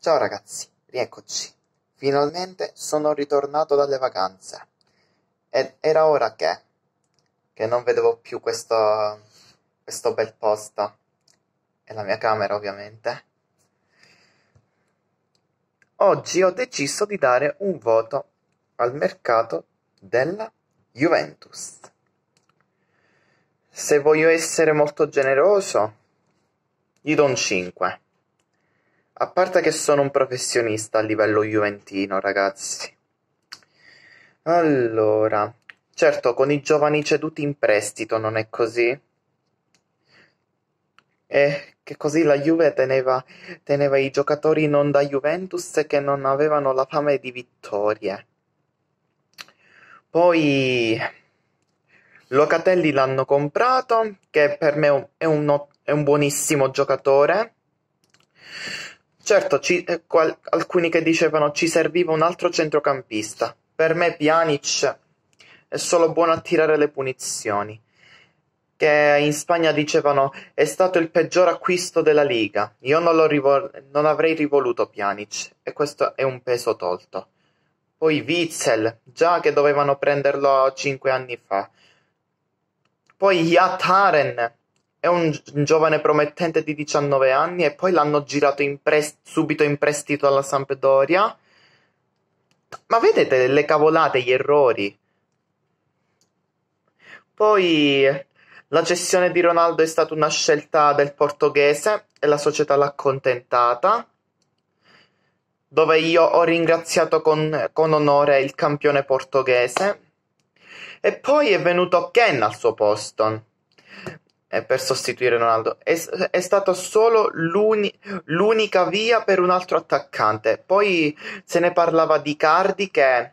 Ciao ragazzi, rieccoci. Finalmente sono ritornato dalle vacanze. Ed era ora che, che non vedevo più questo, questo bel posto. E la mia camera, ovviamente. Oggi ho deciso di dare un voto al mercato della Juventus. Se voglio essere molto generoso, gli do un 5. A parte che sono un professionista a livello juventino, ragazzi. Allora, certo, con i giovani ceduti in prestito non è così? E che così la Juve teneva, teneva i giocatori non da Juventus che non avevano la fame di vittorie. Poi Locatelli l'hanno comprato, che per me è un, è un buonissimo giocatore Certo, ci, eh, qual- alcuni che dicevano ci serviva un altro centrocampista. Per me Pjanic è solo buono a tirare le punizioni. Che in Spagna dicevano è stato il peggior acquisto della Liga. Io non, rivol- non avrei rivoluto Pjanic e questo è un peso tolto. Poi Witzel, già che dovevano prenderlo cinque anni fa. Poi Yataren, è un giovane promettente di 19 anni e poi l'hanno girato in prest- subito in prestito alla Sampdoria. Ma vedete le cavolate, gli errori. Poi la cessione di Ronaldo è stata una scelta del portoghese e la società l'ha accontentata. Dove io ho ringraziato con, con onore il campione portoghese. E poi è venuto Ken al suo posto per sostituire Ronaldo. È, è stata solo l'uni, l'unica via per un altro attaccante. Poi se ne parlava di Cardi che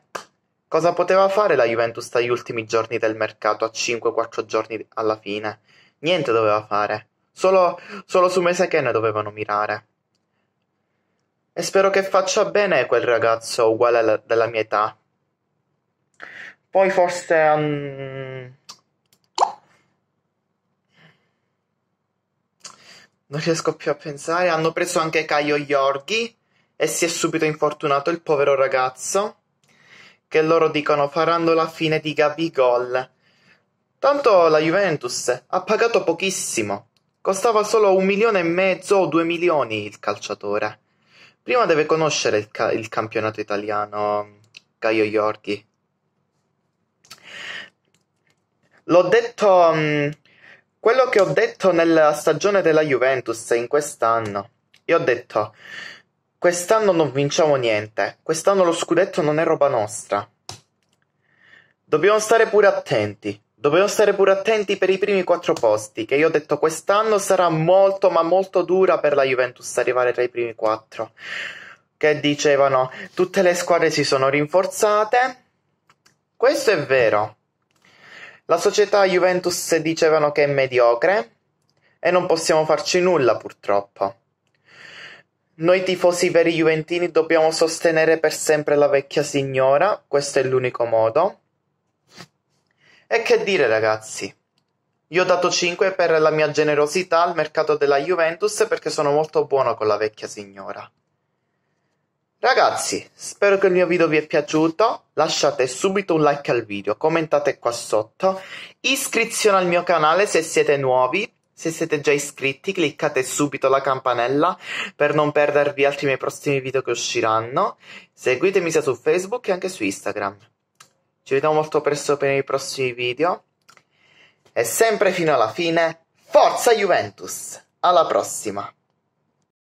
cosa poteva fare la Juventus dagli ultimi giorni del mercato a 5-4 giorni alla fine? Niente doveva fare. Solo, solo su Mese che ne dovevano mirare. E spero che faccia bene quel ragazzo uguale alla, della mia età. Poi forse... Um, Non riesco più a pensare. Hanno preso anche Caio Iorghi e si è subito infortunato il povero ragazzo. Che loro dicono faranno la fine di Gabigol. Tanto la Juventus ha pagato pochissimo. Costava solo un milione e mezzo o due milioni il calciatore. Prima deve conoscere il, ca- il campionato italiano, Caio Iorghi. L'ho detto. Um, quello che ho detto nella stagione della Juventus in quest'anno, io ho detto, quest'anno non vinciamo niente, quest'anno lo scudetto non è roba nostra. Dobbiamo stare pure attenti, dobbiamo stare pure attenti per i primi quattro posti, che io ho detto quest'anno sarà molto ma molto dura per la Juventus arrivare tra i primi quattro. Che dicevano, tutte le squadre si sono rinforzate. Questo è vero, la società Juventus dicevano che è mediocre e non possiamo farci nulla purtroppo. Noi tifosi veri juventini dobbiamo sostenere per sempre la vecchia signora, questo è l'unico modo. E che dire ragazzi? Io ho dato 5 per la mia generosità al mercato della Juventus perché sono molto buono con la vecchia signora. Ragazzi, spero che il mio video vi è piaciuto, lasciate subito un like al video, commentate qua sotto, iscrizione al mio canale se siete nuovi, se siete già iscritti cliccate subito la campanella per non perdervi altri miei prossimi video che usciranno, seguitemi sia su Facebook che anche su Instagram. Ci vediamo molto presto per i prossimi video e sempre fino alla fine, forza Juventus! Alla prossima!